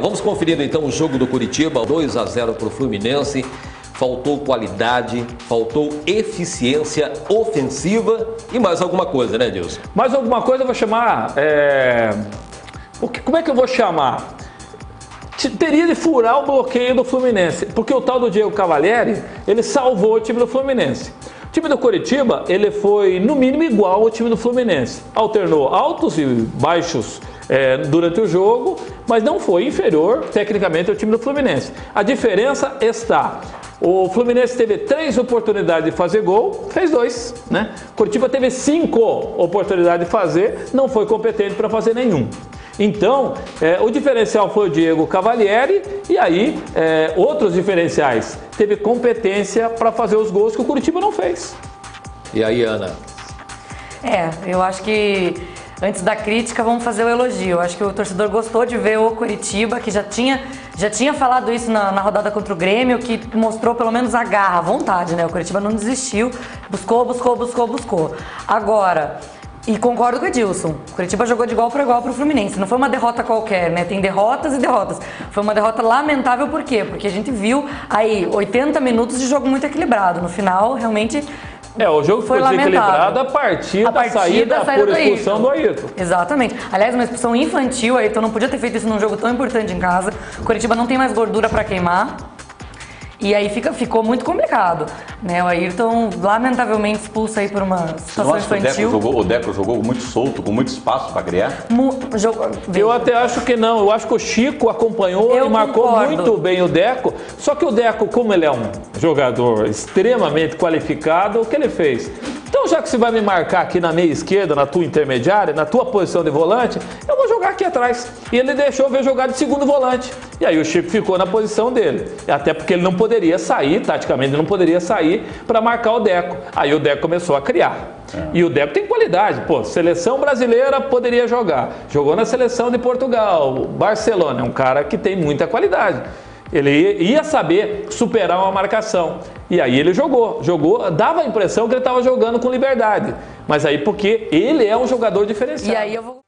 Vamos conferir então o jogo do Curitiba, 2 a 0 para o Fluminense. Faltou qualidade, faltou eficiência ofensiva e mais alguma coisa, né, Dilson? Mais alguma coisa eu vou chamar. É... O que, como é que eu vou chamar? Teria de furar o bloqueio do Fluminense, porque o tal do Diego Cavalieri, ele salvou o time do Fluminense. O time do Curitiba, ele foi no mínimo igual ao time do Fluminense. Alternou altos e baixos é, durante o jogo, mas não foi inferior tecnicamente ao time do Fluminense. A diferença está o Fluminense teve três oportunidades de fazer gol, fez dois, né? Curitiba teve cinco oportunidades de fazer, não foi competente para fazer nenhum. Então, é, o diferencial foi o Diego Cavalieri e aí é, outros diferenciais. Teve competência para fazer os gols que o Curitiba não fez. E aí, Ana? É, eu acho que antes da crítica, vamos fazer o elogio. Acho que o torcedor gostou de ver o Curitiba, que já tinha, já tinha falado isso na, na, rodada contra o Grêmio, que mostrou pelo menos a garra, a vontade, né? O Curitiba não desistiu, buscou, buscou, buscou, buscou. Agora, e concordo com o Edilson. O Curitiba jogou de igual para igual para o Fluminense. Não foi uma derrota qualquer, né? Tem derrotas e derrotas. Foi uma derrota lamentável, por quê? Porque a gente viu aí 80 minutos de jogo muito equilibrado. No final, realmente é, o jogo foi desequilibrado a partir, a da saída, saída por expulsão do Ayrton. Exatamente. Aliás, uma expulsão infantil, Ayrton não podia ter feito isso num jogo tão importante em casa. O Curitiba não tem mais gordura para queimar. E aí fica, ficou muito complicado. Né? O Ayrton, lamentavelmente, expulso aí por uma situação infantil. O Deco, jogou, o Deco jogou muito solto, com muito espaço para criar? Mu jogo, eu até acho que não. Eu acho que o Chico acompanhou eu e marcou concordo. muito bem o Deco. Só que o Deco, como ele é um jogador extremamente qualificado, o que ele fez? Então, já que você vai me marcar aqui na meia esquerda, na tua intermediária, na tua posição de volante, eu vou jogar aqui atrás. E ele deixou ver jogar de segundo volante. E aí o Chico ficou na posição dele. Até porque ele não poderia sair, taticamente ele não poderia sair para marcar o Deco. Aí o Deco começou a criar. É. E o Deco tem qualidade. Pô, seleção brasileira poderia jogar. Jogou na seleção de Portugal, Barcelona. É um cara que tem muita qualidade. Ele ia saber superar uma marcação. E aí ele jogou, jogou, dava a impressão que ele estava jogando com liberdade. Mas aí porque ele é um jogador diferenciado. E aí eu vou